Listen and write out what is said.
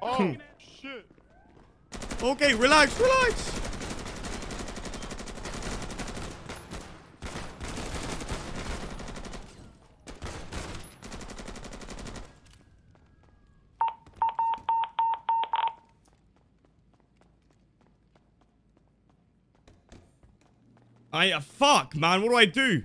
Oh, shit. Okay, relax, relax. I uh, fuck, man. What do I do?